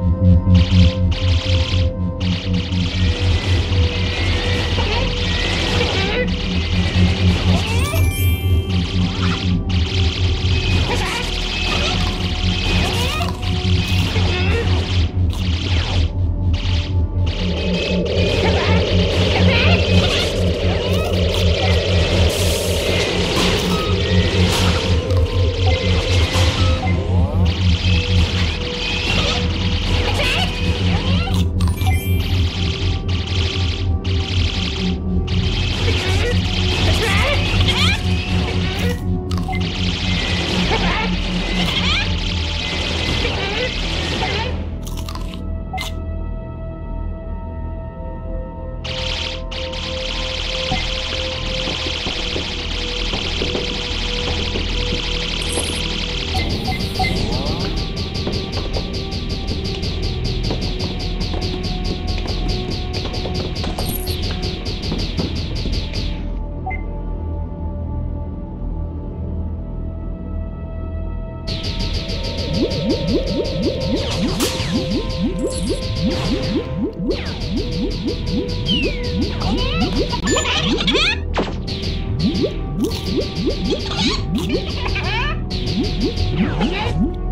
Thank you. Yes.